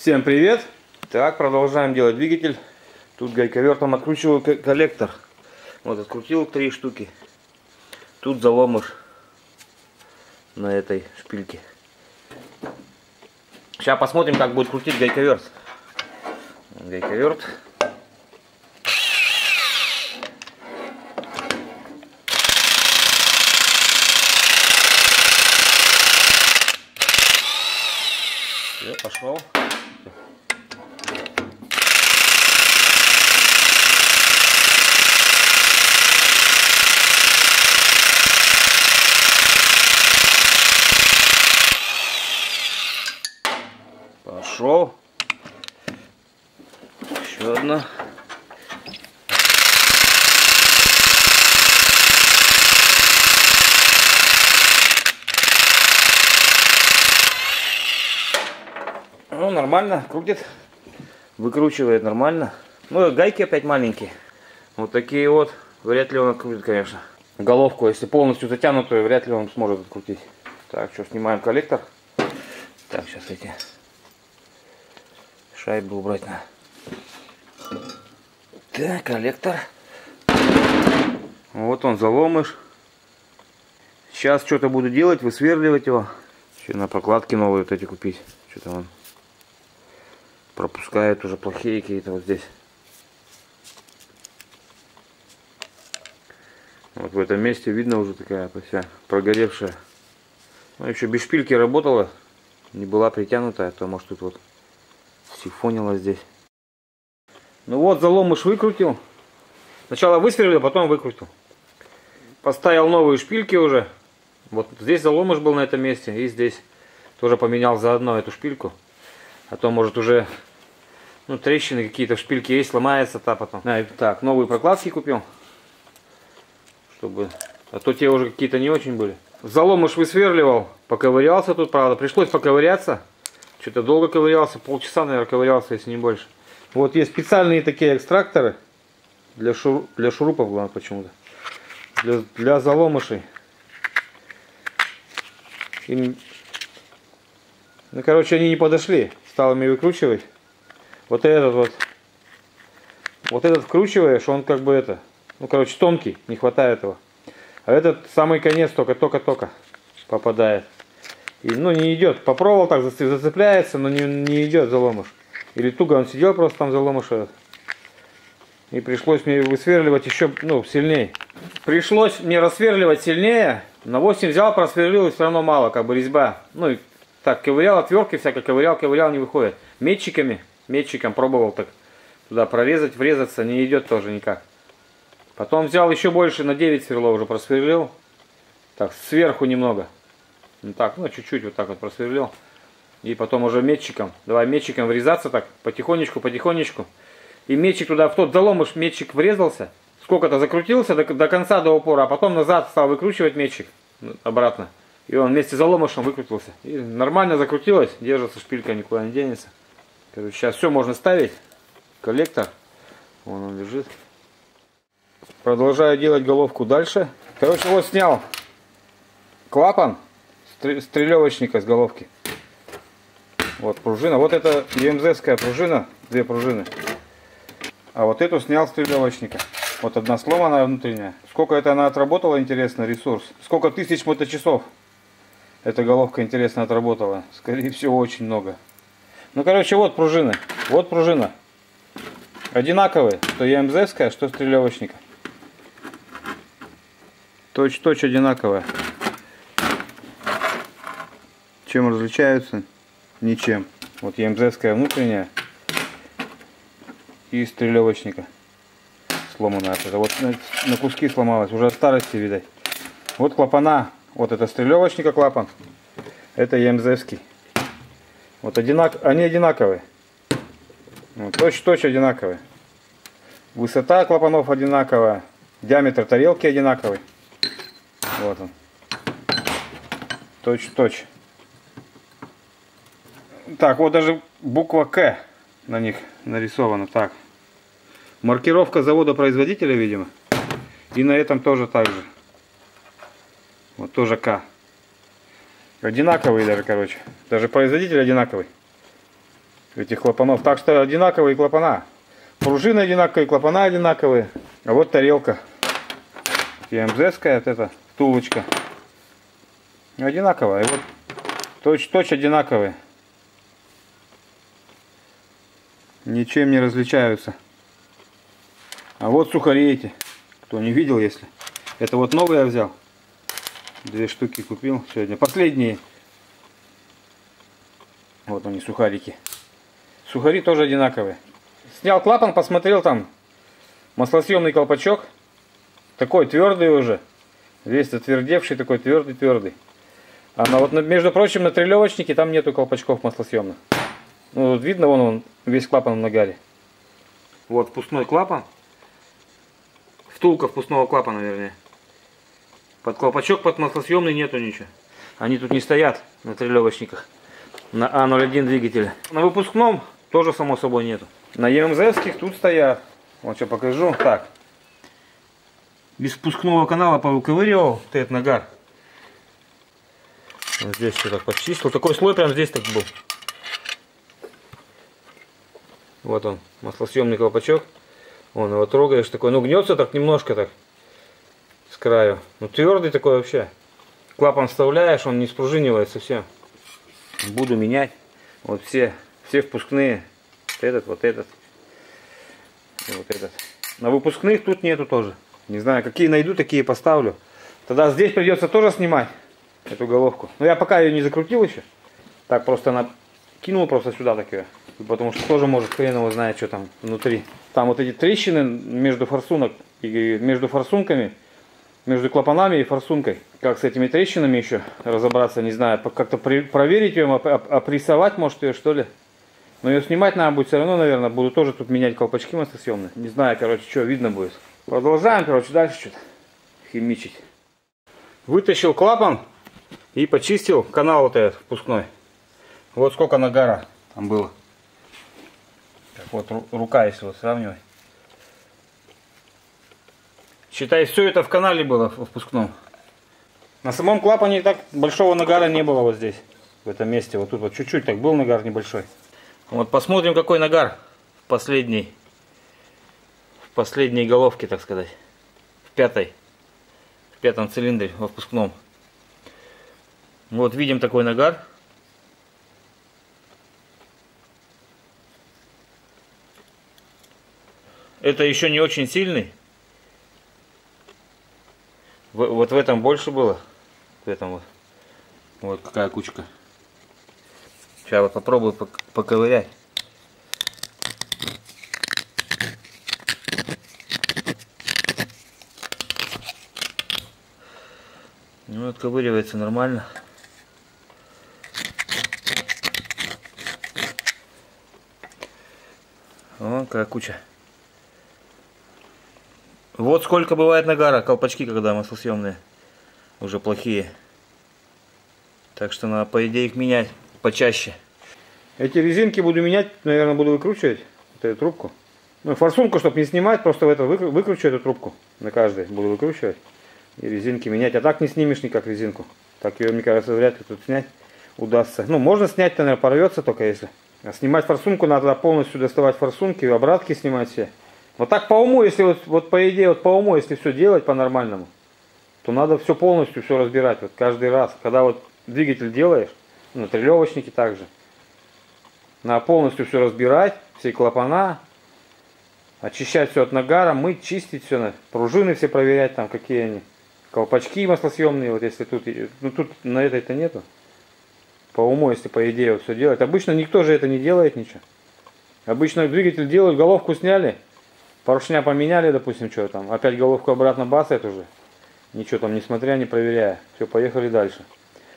Всем привет! Так, продолжаем делать двигатель. Тут гайковертом откручиваю коллектор. Вот, открутил три штуки. Тут заломыш на этой шпильке. Сейчас посмотрим, как будет крутить гайковерт. Гайковерт. Все, пошел. Пошел. Еще одна. Ну, нормально, крутит. Выкручивает нормально. Ну, гайки опять маленькие. Вот такие вот. Вряд ли он открутит, конечно. Головку, если полностью затянутую, вряд ли он сможет открутить. Так, что, снимаем коллектор. Так, сейчас эти шайбы убрать на. Так, коллектор. Вот он заломыш. Сейчас что-то буду делать, высверливать его. Еще на прокладки новые вот эти купить. Что-то он пропускает уже плохие какие-то вот здесь. Вот в этом месте видно уже такая вся прогоревшая. Ну, еще без шпильки работала. Не была притянутая, а то может тут вот сифонила здесь. Ну вот заломыш выкрутил. Сначала высверлил, потом выкрутил. Поставил новые шпильки уже. Вот здесь заломыш был на этом месте. И здесь тоже поменял заодно эту шпильку. А то может уже ну, трещины какие-то в шпильке есть, сломается та потом. А, так, новые прокладки купил. Чтобы... А то те уже какие-то не очень были. Заломыш высверливал, поковырялся тут, правда. Пришлось поковыряться. Что-то долго ковырялся, полчаса, наверное, ковырялся, если не больше. Вот есть специальные такие экстракторы для, шур... для шурупов, главное, почему-то. Для, для заломышей. И... Ну, короче, они не подошли. Стал ими выкручивать. Вот этот вот. Вот этот вкручиваешь, он как бы это. Ну, короче, тонкий, не хватает его. А этот самый конец только-только-только попадает. И, ну, не идет. По проволу так зацепляется, но не, не идет заломыш. Или туго он сидел просто там заломыш И пришлось мне высверливать еще, ну, сильнее. Пришлось мне рассверливать сильнее. На 8 взял, просверлил, и все равно мало, как бы резьба. Ну, и так, ковырял, отвертки всякой, ковырял, ковырял, не выходит. Метчиками, метчиком пробовал так туда прорезать, врезаться, не идет тоже никак. Потом взял еще больше, на 9 сверлов уже просверлил. Так, сверху немного. Ну так, ну чуть-чуть вот так вот просверлил. И потом уже метчиком. Давай метчиком врезаться так, потихонечку, потихонечку. И метчик туда, в тот заломыш метчик врезался. Сколько-то закрутился до, до конца, до упора. А потом назад стал выкручивать метчик ну, обратно. И он вместе с заломышем выкрутился. И нормально закрутилось. Держится шпилька, никуда не денется. Короче, сейчас все можно ставить. Коллектор. Вон он лежит. Продолжаю делать головку дальше. Короче, вот снял клапан стрелевочника с головки. Вот пружина. Вот это ЕМЗская пружина, две пружины. А вот эту снял стрелевочника. Вот одна сломанная внутренняя. Сколько это она отработала, интересно, ресурс. Сколько тысяч моточасов эта головка, интересно, отработала. Скорее всего, очень много. Ну, короче, вот пружины. Вот пружина. Одинаковые. Что ЕМЗская, что стрелевочника. Точь-точь одинаковая. Чем различаются? Ничем. Вот ЕМЗская внутренняя и стрелевочника сломанная. Это вот на куски сломалась, уже от старости, видать. Вот клапана, вот это стрелевочника клапан, это ЕМЗский. Вот одинак, они одинаковые. Вот, точь-точь одинаковые. Высота клапанов одинаковая, диаметр тарелки одинаковый. Вот он. Точь-точь. Так, вот даже буква К на них нарисована. Так. Маркировка завода-производителя, видимо. И на этом тоже так же. Вот тоже К. Одинаковые даже, короче. Даже производитель одинаковый. этих клапанов. Так что одинаковые клапана. Пружины одинаковые, клапана одинаковые. А вот тарелка. ТМЗская, вот эта втулочка. Одинаковая. И вот точь-точь одинаковые. Ничем не различаются. А вот сухари эти. Кто не видел, если. Это вот новые я взял. Две штуки купил сегодня. Последние. Вот они, сухарики. Сухари тоже одинаковые. Снял клапан, посмотрел там маслосъемный колпачок. Такой твердый уже. Весь затвердевший, такой твердый-твердый. А на, вот, между прочим, на трелевочнике там нету колпачков маслосъемных. Ну, вот видно, вон он, весь клапан в нагаре. Вот впускной клапан. Втулка впускного клапана, вернее. Под колпачок, под маслосъемный нету ничего. Они тут не стоят на трелевочниках. На А01 двигателе. На выпускном тоже, само собой, нету. На ЕМЗских тут стоят. Вот что покажу. Так. Без впускного канала повыковыривал этот нагар. Вот здесь все так почистил. Такой слой прям здесь так был. Вот он, маслосъемный колпачок. Он его трогаешь такой, ну гнется так немножко так краю. Ну твердый такой вообще. Клапан вставляешь, он не спружинивает совсем. Буду менять. Вот все, все впускные. Вот этот, вот этот. И вот этот. На выпускных тут нету тоже. Не знаю, какие найду, такие поставлю. Тогда здесь придется тоже снимать эту головку. Но я пока ее не закрутил еще. Так просто она кинул просто сюда так ее. Потому что тоже может хрен его знает, что там внутри. Там вот эти трещины между форсунок и между форсунками, между клапанами и форсункой. Как с этими трещинами еще разобраться, не знаю. Как-то проверить ее, опрессовать может ее что ли. Но ее снимать надо будет все равно, наверное. Буду тоже тут менять колпачки маслосъемные. Не знаю, короче, что видно будет. Продолжаем, короче, дальше что-то химичить. Вытащил клапан и почистил канал вот этот впускной. Вот сколько нагара там было. Так вот, рука, если вот сравнивать. Считай, все это в канале было в впускном. На самом клапане так большого нагара не было вот здесь, в этом месте. Вот тут вот чуть-чуть так был нагар небольшой. Вот посмотрим, какой нагар в последней, в последней головке, так сказать. В пятой, в пятом цилиндре, во впускном. Вот видим такой нагар. Это еще не очень сильный. Вот в этом больше было. В этом вот. Вот какая кучка. Сейчас вот попробую поковырять. Ну, отковыривается нормально. О, какая куча. Вот сколько бывает нагара, колпачки, когда маслосъемные уже плохие. Так что надо, по идее, их менять почаще. Эти резинки буду менять, наверное, буду выкручивать вот эту трубку. Ну, форсунку, чтобы не снимать, просто в это выкручу эту трубку на каждой. Буду выкручивать и резинки менять. А так не снимешь никак резинку. Так ее, мне кажется, вряд ли тут снять удастся. Ну, можно снять, наверное, порвется только если. А снимать форсунку надо полностью доставать форсунки, обратки снимать все. Вот так по уму, если вот, вот по идее, вот по уму, если все делать по-нормальному, то надо все полностью все разбирать. Вот каждый раз, когда вот двигатель делаешь, на трелевочнике также, надо полностью все разбирать, все клапана, очищать все от нагара, мыть, чистить все, пружины все проверять там, какие они, колпачки маслосъемные, вот если тут, ну тут на этой-то нету. По уму, если по идее вот все делать. Обычно никто же это не делает ничего. Обычно двигатель делают, головку сняли, Поршня поменяли, допустим, что там. Опять головку обратно бацает уже. Ничего там не смотря, не проверяя. Все, поехали дальше.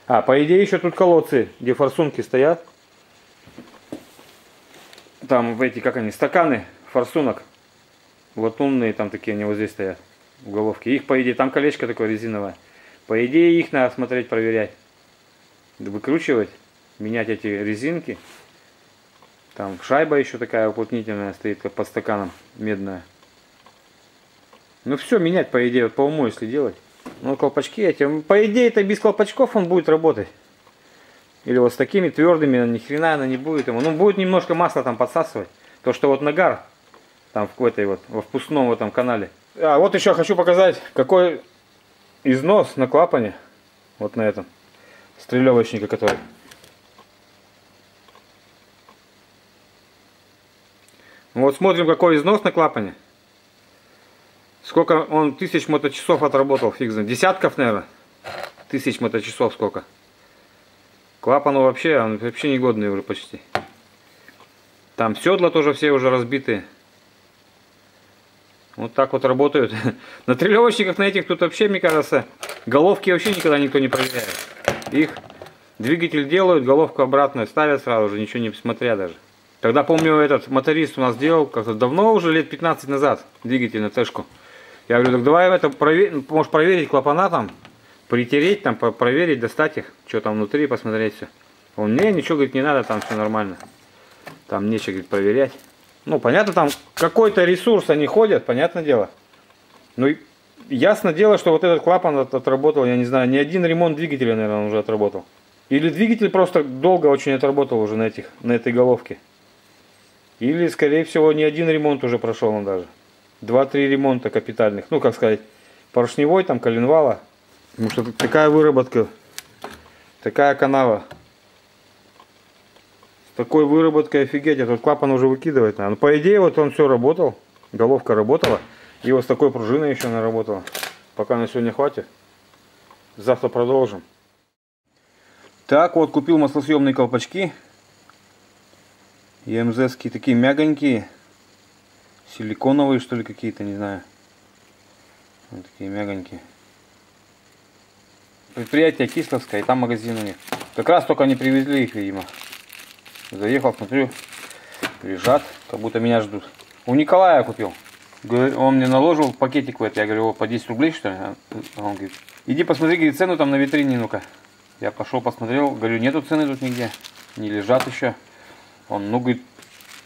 А, по идее еще тут колодцы, где форсунки стоят. Там в эти, как они, стаканы форсунок. Латунные там такие, они вот здесь стоят. В головке. Их, по идее, там колечко такое резиновое. По идее, их надо смотреть, проверять. Выкручивать, менять эти резинки. Там шайба еще такая уплотнительная стоит, как под стаканом, медная. Ну все, менять по идее, вот по уму если делать. Ну колпачки эти, по идее это без колпачков он будет работать. Или вот с такими твердыми, ни хрена она не будет ему. Ну, будет немножко масла там подсасывать. То, что вот нагар, там в этой вот, во впускном в этом канале. А вот еще хочу показать, какой износ на клапане. Вот на этом. Стрелевочника, который. Вот смотрим, какой износ на клапане. Сколько он тысяч моточасов отработал, фиг знает. Десятков, наверное. Тысяч моточасов сколько. Клапану вообще, он вообще негодный уже почти. Там седла тоже все уже разбитые. Вот так вот работают. На трелевочниках на этих тут вообще, мне кажется, головки вообще никогда никто не проверяет. Их двигатель делают, головку обратно ставят сразу же, ничего не смотря даже. Тогда помню, этот моторист у нас делал как-то давно, уже лет 15 назад, двигатель на цешку. Я говорю, так давай это проверь, можешь проверить клапана там, притереть там, проверить, достать их, что там внутри, посмотреть все. Он, не, ничего, говорит, не надо, там все нормально. Там нечего, говорит, проверять. Ну, понятно, там какой-то ресурс они ходят, понятное дело. Ну, ясно дело, что вот этот клапан от, отработал, я не знаю, не один ремонт двигателя, наверное, он уже отработал. Или двигатель просто долго очень отработал уже на, этих, на этой головке. Или, скорее всего, не один ремонт уже прошел он даже. Два-три ремонта капитальных. Ну, как сказать, поршневой, там, коленвала. Потому что такая выработка, такая канава. С такой выработкой офигеть, этот клапан уже выкидывает надо. Но, по идее, вот он все работал, головка работала. И вот с такой пружиной еще она работала. Пока на сегодня хватит. Завтра продолжим. Так, вот купил маслосъемные колпачки. ЕМЗские такие мягонькие. Силиконовые что ли какие-то, не знаю. Вот такие мягонькие. Предприятие Кисловское, и там магазин у них. Как раз только они привезли их, видимо. Заехал, смотрю, лежат, как будто меня ждут. У Николая купил. Он мне наложил пакетик в это. Я говорю, по 10 рублей что ли? А он говорит, иди посмотри, говорит, цену там на витрине, ну-ка. Я пошел, посмотрел, говорю, нету цены тут нигде. Не лежат еще. Он, ну, говорит,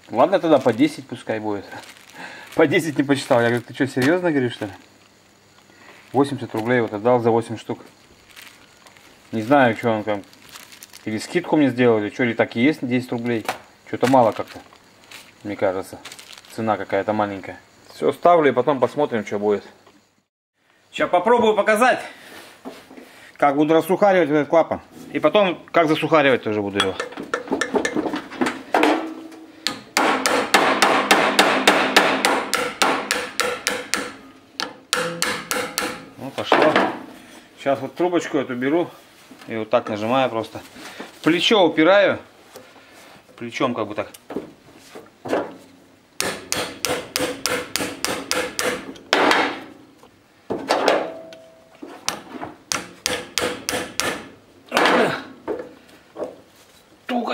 ладно тогда по 10 пускай будет. По 10 не почитал. Я говорю, ты что, серьезно говоришь, что ли? 80 рублей вот отдал за 8 штук. Не знаю, что он там. Или скидку мне сделали, что ли так и есть 10 рублей. Что-то мало как-то, мне кажется. Цена какая-то маленькая. Все, ставлю и потом посмотрим, что будет. Сейчас попробую показать, как буду рассухаривать этот клапан. И потом, как засухаривать тоже буду его. Ну, пошло. Сейчас вот трубочку эту беру и вот так нажимаю просто. Плечо упираю. Плечом как бы так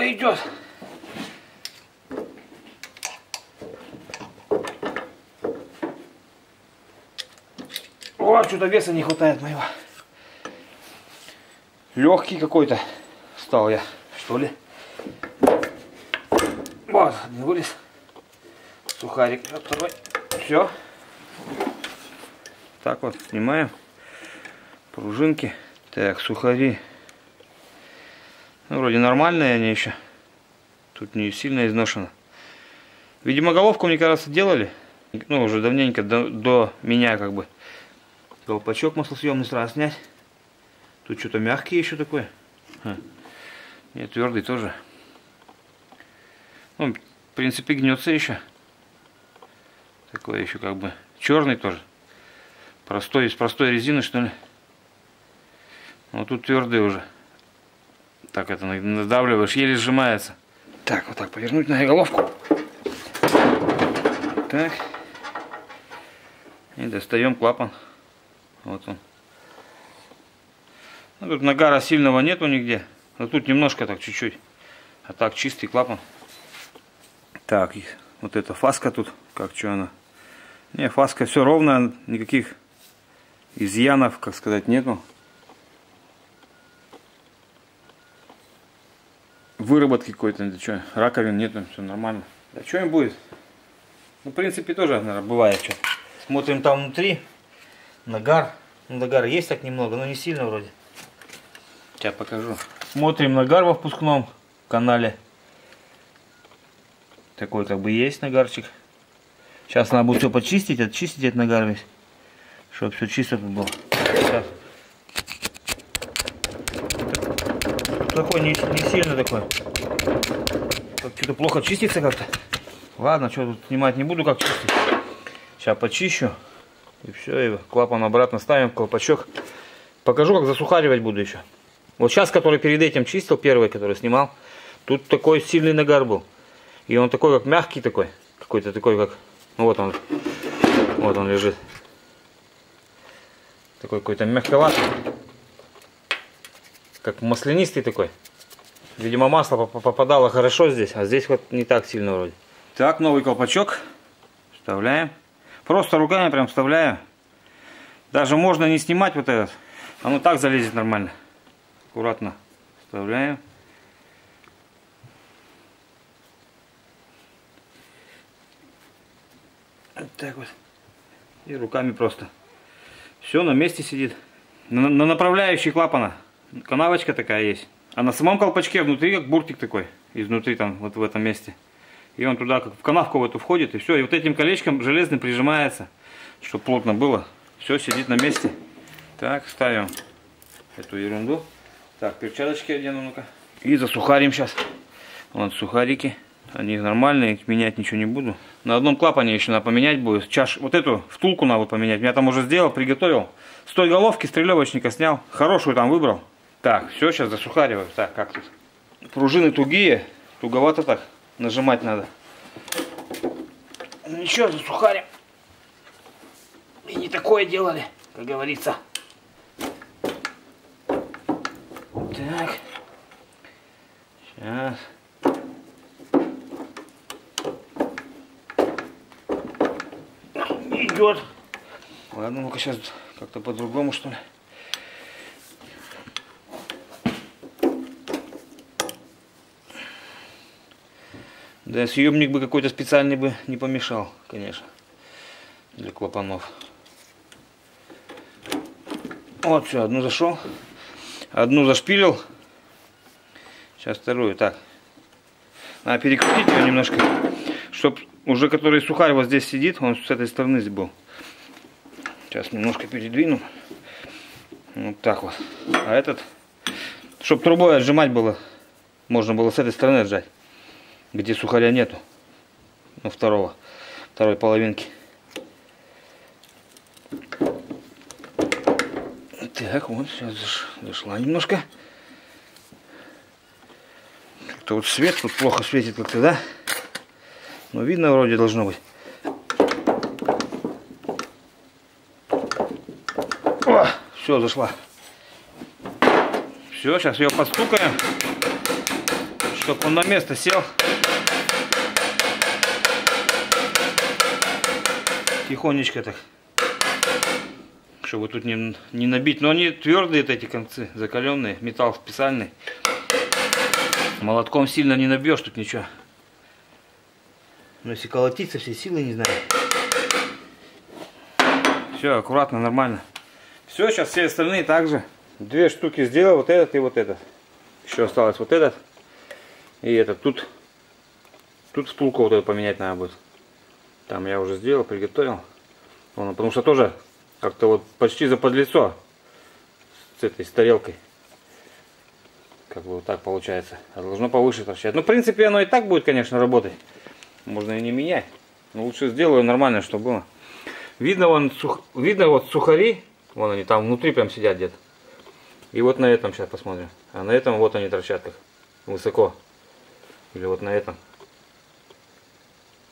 идет. О, что-то веса не хватает моего. Легкий какой-то стал я, что ли. Вот, не вылез. Сухарик второй. Все. Так вот, снимаем. Пружинки. Так, сухари. Ну, вроде нормальные они еще. Тут не сильно изношено. Видимо, головку, мне кажется, делали. Ну, уже давненько, до, до меня как бы. Колпачок маслосъемный сразу снять. Тут что-то мягкий еще такой. Ха. Нет, твердый тоже. Ну, в принципе, гнется еще. Такой еще как бы черный тоже. Простой, из простой резины, что ли. Но тут твердый уже. Так это надавливаешь, еле сжимается. Так, вот так повернуть на головку. Так. И достаем клапан. Вот он. Ну, тут нагара сильного нету нигде. Но тут немножко так чуть-чуть. А так чистый клапан. Так, вот эта фаска тут. Как что она? Не, фаска все ровно. Никаких изъянов, как сказать, нету. выработки какой-то, да что, раковин нет, все нормально. Да что им будет? Ну, в принципе, тоже, наверное, бывает что. Смотрим там внутри, нагар. Ну, нагар есть так немного, но не сильно вроде. Сейчас покажу. Смотрим нагар во впускном канале. Такой как бы есть нагарчик. Сейчас надо будет все почистить, очистить этот нагар весь. Чтобы все чисто тут было. Сейчас. Такой не, не сильно такой. Что-то плохо чистится как-то. Ладно, что тут снимать не буду, как чистить. Сейчас почищу. И все, и клапан обратно ставим, колпачок. Покажу, как засухаривать буду еще. Вот сейчас, который перед этим чистил, первый, который снимал, тут такой сильный нагар был. И он такой, как мягкий такой. Какой-то такой, как... Ну вот он. Вот он лежит. Такой какой-то мягковатый. Как маслянистый такой. Видимо, масло попадало хорошо здесь, а здесь вот не так сильно вроде. Так, новый колпачок. Вставляем. Просто руками прям вставляю. Даже можно не снимать вот этот. Оно так залезет нормально. Аккуратно вставляем. Вот так вот. И руками просто. Все на месте сидит. На, на направляющий клапана. Канавочка такая есть. А на самом колпачке внутри как буртик такой. Изнутри там, вот в этом месте. И он туда, как в канавку в эту входит. И все. И вот этим колечком железным прижимается. Чтобы плотно было. Все сидит на месте. Так, ставим эту ерунду. Так, перчаточки одену, ну-ка. И засухарим сейчас. Вот сухарики. Они нормальные, менять ничего не буду. На одном клапане еще надо поменять будет. Чаш, вот эту втулку надо поменять. Я там уже сделал, приготовил. С той головки стрелевочника снял. Хорошую там выбрал. Так, все, сейчас засухариваю. Так, как тут? Пружины тугие. Туговато так. Нажимать надо. Ну ничего, засухарим. И не такое делали, как говорится. Так. Сейчас. Идет. Ладно, ну-ка сейчас как-то по-другому что ли. Да, съемник бы какой-то специальный бы не помешал, конечно, для клапанов. Вот, все, одну зашел. Одну зашпилил. Сейчас вторую. Так. Надо перекрутить ее немножко. Чтоб уже который сухарь вот здесь сидит, он с этой стороны был. Сейчас немножко передвину. Вот так вот. А этот, чтобы трубой отжимать было, можно было с этой стороны отжать. Где сухаря нету. Ну, второго. Второй половинки. Так, вот, сейчас зашла немножко. Как-то вот свет тут плохо светит как-то, да? Но видно вроде должно быть. О, все, зашла. Все, сейчас ее постукаем, чтобы он на место сел. Тихонечко так чтобы тут не, не набить. Но они твердые эти концы, закаленные, металл специальный. Молотком сильно не набьешь тут ничего. Но если колотить со всей силы, не знаю. Все, аккуратно, нормально. Все, сейчас все остальные также. Две штуки сделал, вот этот и вот этот. Еще осталось вот этот и этот. Тут, тут втулку вот эту поменять надо будет. Там я уже сделал, приготовил. Вон, потому что тоже как-то вот почти за подлицо с этой с тарелкой. Как бы вот так получается. А должно повыше торчать. Ну, в принципе, оно и так будет, конечно, работать. Можно и не менять. Но лучше сделаю нормально, чтобы было. Видно, вон, сух... Видно вот сухари. Вон они там внутри прям сидят где-то. И вот на этом сейчас посмотрим. А на этом вот они торчат как высоко. Или вот на этом.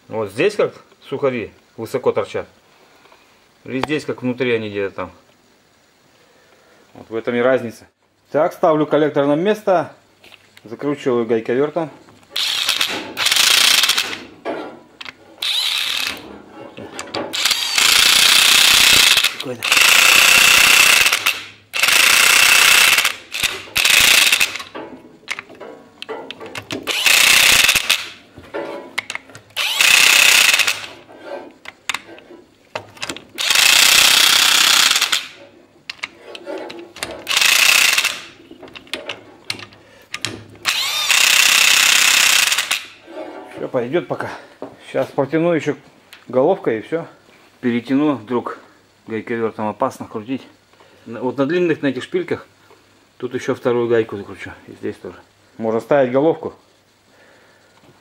Вот здесь как сухари высоко торчат. Или здесь, как внутри они где-то там. Вот в этом и разница. Так, ставлю коллектор на место. Закручиваю гайковертом. Пойдет пока. Сейчас протяну еще головкой и все. Перетяну вдруг гайковертом опасно крутить. Вот на длинных на этих шпильках тут еще вторую гайку закручу. И здесь тоже. Можно ставить головку.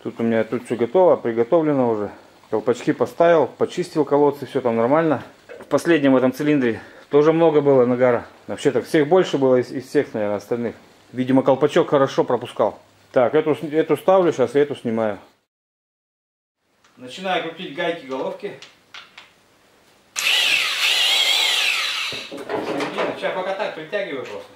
Тут у меня тут все готово, приготовлено уже. Колпачки поставил, почистил колодцы, все там нормально. В последнем этом цилиндре тоже много было нагара. Вообще так всех больше было из, из всех, наверное, остальных. Видимо, колпачок хорошо пропускал. Так, эту, эту ставлю сейчас и эту снимаю. Начинаю крутить гайки головки. Сейчас пока так притягиваю просто.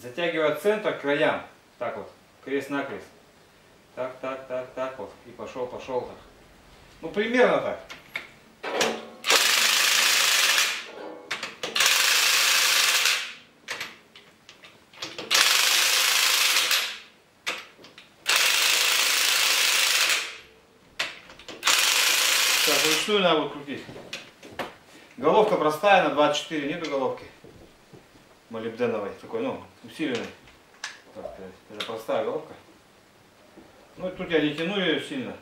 Затягиваю от центра к краям. Так вот, крест-накрест. Так, так, так, так вот. И пошел, пошел так. Ну, примерно так. Так, вручную надо вот крутить. Головка простая на 24, нету головки молибденовой, такой, ну, усиленной. Так сказать. Это простая головка. Ну, тут я не тяну ее сильно.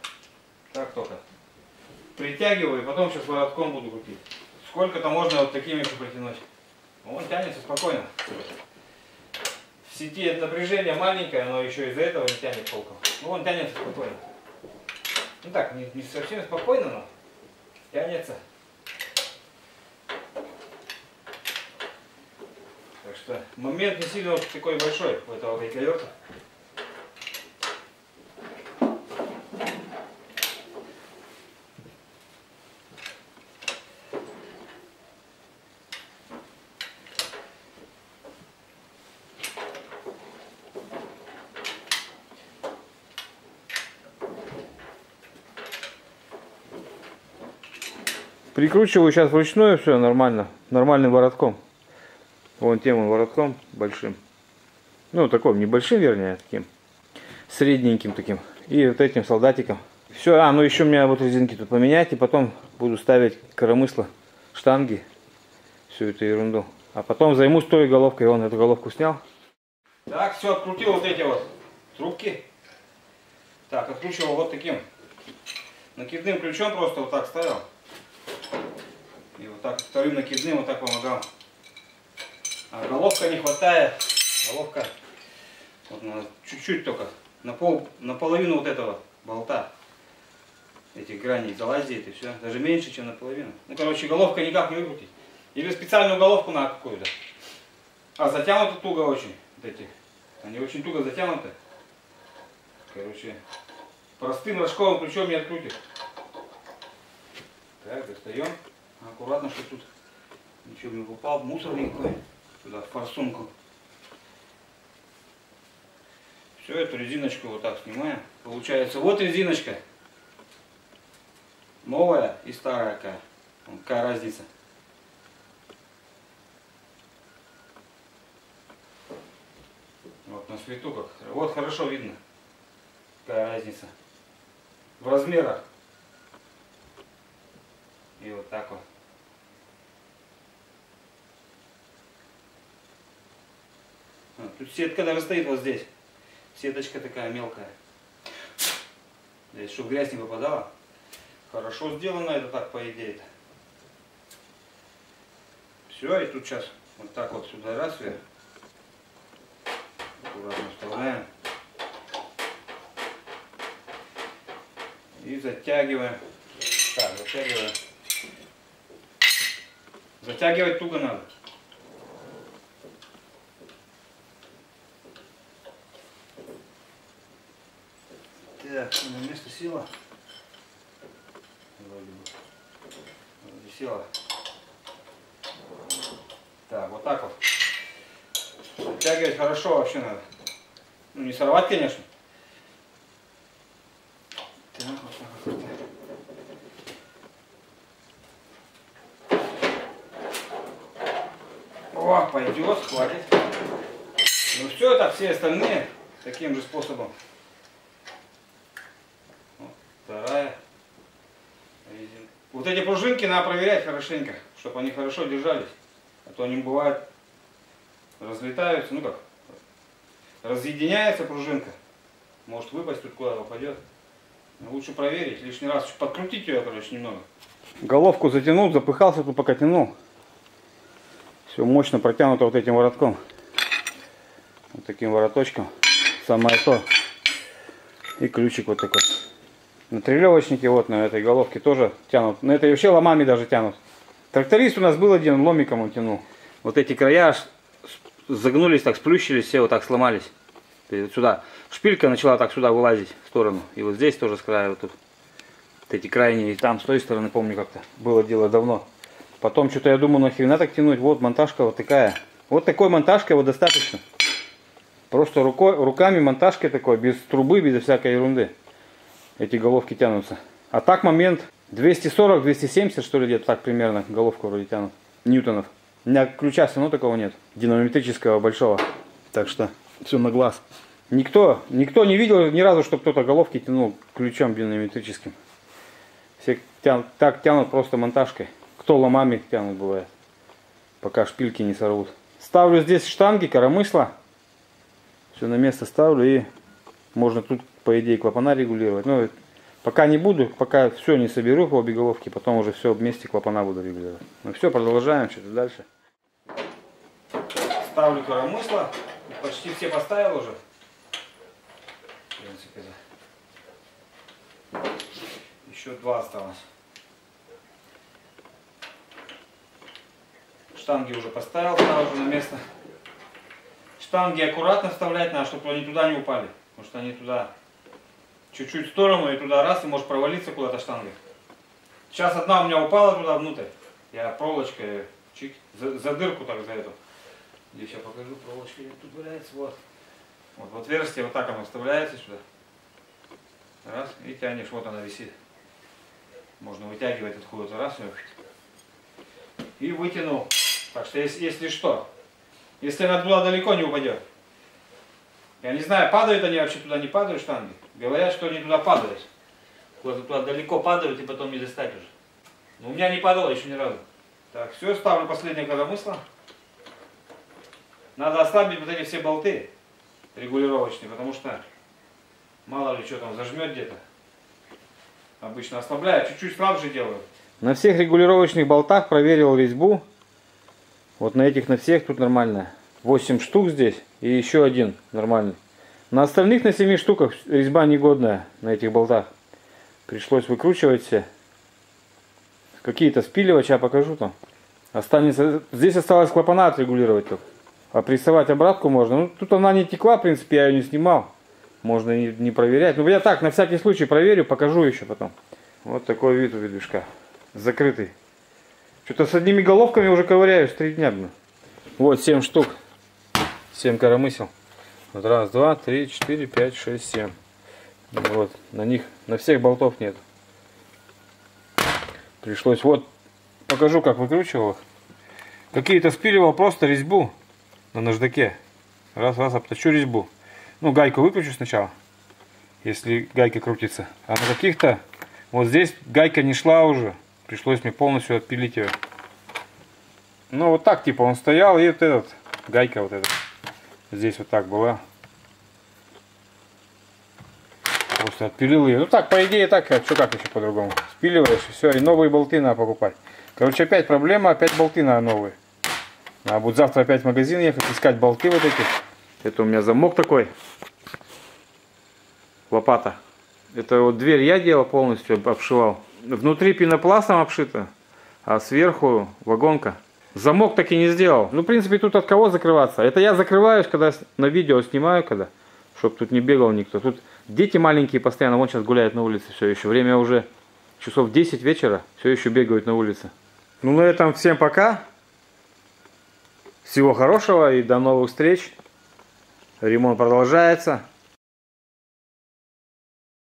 Так только. Притягиваю, и потом сейчас воротком буду крутить. Сколько-то можно вот такими еще протянуть. Он тянется спокойно. В сети это напряжение маленькое, но еще из-за этого не тянет толком. Ну, он тянется спокойно. Ну так, не, не совсем спокойно, но тянется. Что момент не сильно такой большой у этого гайковерта. Прикручиваю сейчас вручную все нормально, нормальным воротком. Вон тем воротком большим. Ну, таким небольшим, вернее, таким средненьким таким. И вот этим солдатиком. Все, а, ну еще у меня вот резинки тут поменять, и потом буду ставить коромысло, штанги, всю эту ерунду. А потом займусь той головкой, вон эту головку снял. Так, все, открутил вот эти вот трубки. Так, откручивал вот таким накидным ключом, просто вот так ставил. И вот так вторым накидным вот так помогал. А головка не хватает. Головка вот чуть-чуть только. На пол, наполовину вот этого болта. Этих граней залазит и все. Даже меньше, чем наполовину. Ну, короче, головка никак не выкрутить. Или специальную головку на какую-то. А затянуты туго очень. Вот эти. Они очень туго затянуты. Короче, простым рожковым ключом не открутишь. Так, достаем. Аккуратно, чтобы тут ничего не упал. Мусор никакой сюда, в форсунку. Все, эту резиночку вот так снимаем. Получается, вот резиночка. Новая и старая какая. Какая разница. Вот на свету как. Вот хорошо видно. Какая разница. В размерах. И вот так вот. Тут сетка даже стоит вот здесь. Сеточка такая мелкая. Здесь, чтобы грязь не попадала. Хорошо сделано это так, по идее. -то. Все, и тут сейчас вот так вот сюда раз вверх. Аккуратно вставляем. И затягиваем. Так, затягиваем. Затягивать туго надо. нельзя. У место сила. Вроде бы. Вроде сила. Так, вот так вот. Оттягивать хорошо вообще надо. Ну, не сорвать, конечно. Так, вот так вот. О, пойдет, хватит. Ну все, так все остальные таким же способом. Вот эти пружинки надо проверять хорошенько, чтобы они хорошо держались. А то они бывают разлетаются, ну как, разъединяется пружинка. Может выпасть тут куда попадет. Лучше проверить, лишний раз подкрутить ее, короче, немного. Головку затянул, запыхался, тут пока тянул. Все мощно протянуто вот этим воротком. Вот таким вороточком. Самое то. И ключик вот такой. На трелевочнике вот на этой головке тоже тянут. На этой вообще ломами даже тянут. Тракторист у нас был один, ломиком он тянул. Вот эти края загнулись, так сплющились, все вот так сломались. Вот сюда. Шпилька начала так сюда вылазить в сторону. И вот здесь тоже с края вот тут. Вот эти крайние. И там с той стороны, помню как-то. Было дело давно. Потом что-то я думаю, нахрена так тянуть. Вот монтажка вот такая. Вот такой монтажкой вот достаточно. Просто рукой, руками монтажкой такой, без трубы, без всякой ерунды. Эти головки тянутся. А так момент 240-270 что ли где-то так примерно головку вроде тянут. Ньютонов. У меня ключа все равно такого нет. Динамометрического большого. Так что все на глаз. Никто, никто не видел ни разу, что кто-то головки тянул ключом динамометрическим. Все тянут, так тянут просто монтажкой. Кто ломами тянут бывает. Пока шпильки не сорвут. Ставлю здесь штанги, коромысла. Все на место ставлю и можно тут по идее клапана регулировать. Но пока не буду, пока все не соберу по обе головки, потом уже все вместе клапана буду регулировать. Ну все, продолжаем что-то дальше. Ставлю коромысла. Почти все поставил уже. В принципе, да. Еще два осталось. Штанги уже поставил сразу на место. Штанги аккуратно вставлять надо, чтобы они туда не упали. Потому что они туда чуть-чуть в сторону и туда раз, и может провалиться куда-то штанга. Сейчас одна у меня упала туда внутрь. Я проволочкой чик, за, за дырку так за эту. Здесь я покажу, проволочка тут валяется, вот. Вот в отверстие вот так оно вставляется сюда. Раз, и тянешь, вот она висит. Можно вытягивать откуда-то раз и вытянул. Так что если, если что, если она туда далеко не упадет. Я не знаю, падают они вообще туда, не падают штанги. Говорят, что они туда падают. Куда-то туда далеко падают и потом не достать уже. Но у меня не падало еще ни разу. Так, все, ставлю последнее коромысло. Надо ослабить вот эти все болты регулировочные, потому что мало ли что там зажмет где-то. Обычно ослабляю, чуть-чуть слабже делаю. На всех регулировочных болтах проверил резьбу. Вот на этих на всех тут нормально. 8 штук здесь и еще один нормальный. На остальных на 7 штуках резьба негодная на этих болтах. Пришлось выкручивать все. Какие-то спиливать, я покажу там. Останется, здесь осталось клапана отрегулировать только. А прессовать обратку можно. Ну, тут она не текла, в принципе, я ее не снимал. Можно не, не проверять. Ну, я так, на всякий случай проверю, покажу еще потом. Вот такой вид у движка. Закрытый. Что-то с одними головками уже ковыряюсь три дня. Вот 7 штук. 7 коромысел. Раз, два, три, четыре, пять, шесть, семь. Вот. На них, на всех болтов нет. Пришлось вот, покажу, как выкручивал их. Какие-то спиливал просто резьбу на наждаке. Раз, раз, обточу резьбу. Ну, гайку выключу сначала, если гайка крутится. А на каких-то, вот здесь гайка не шла уже. Пришлось мне полностью отпилить ее. Ну, вот так, типа, он стоял, и вот этот, гайка вот эта, здесь вот так была. Просто отпилил ее. Ну так, по идее, так, а что как еще по-другому? Спиливаешь, и все, и новые болты надо покупать. Короче, опять проблема, опять болты надо новые. А будет завтра опять в магазин ехать, искать болты вот эти. Это у меня замок такой. Лопата. Это вот дверь я делал полностью, обшивал. Внутри пенопластом обшито, а сверху вагонка. Замок так и не сделал. Ну, в принципе, тут от кого закрываться? Это я закрываюсь, когда на видео снимаю, когда, чтобы тут не бегал никто. Тут дети маленькие постоянно, вон сейчас гуляют на улице все еще. Время уже часов 10 вечера, все еще бегают на улице. Ну, на этом всем пока. Всего хорошего и до новых встреч. Ремонт продолжается.